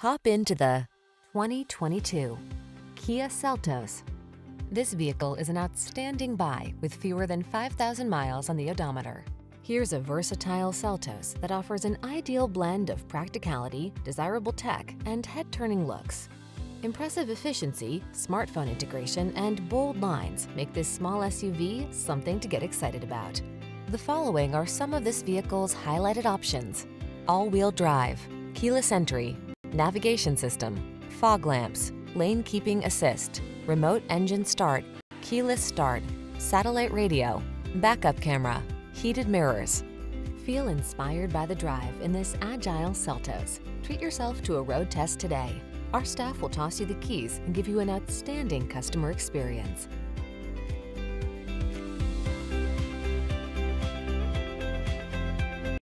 Hop into the 2022 Kia Seltos. This vehicle is an outstanding buy with fewer than 5,000 miles on the odometer. Here's a versatile Seltos that offers an ideal blend of practicality, desirable tech, and head-turning looks. Impressive efficiency, smartphone integration, and bold lines make this small SUV something to get excited about. The following are some of this vehicle's highlighted options. All-wheel drive, keyless entry, navigation system, fog lamps, lane keeping assist, remote engine start, keyless start, satellite radio, backup camera, heated mirrors. Feel inspired by the drive in this agile Seltos. Treat yourself to a road test today. Our staff will toss you the keys and give you an outstanding customer experience.